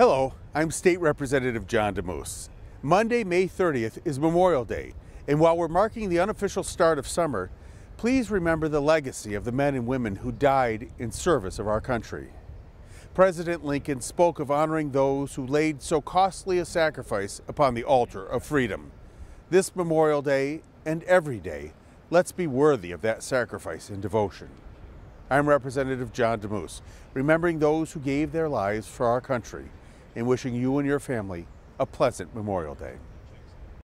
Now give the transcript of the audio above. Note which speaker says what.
Speaker 1: Hello, I'm State Representative John Damoose. Monday, May 30th is Memorial Day, and while we're marking the unofficial start of summer, please remember the legacy of the men and women who died in service of our country. President Lincoln spoke of honoring those who laid so costly a sacrifice upon the altar of freedom. This Memorial Day and every day, let's be worthy of that sacrifice and devotion. I'm Representative John Damoose, remembering those who gave their lives for our country and wishing you and your family a pleasant Memorial Day.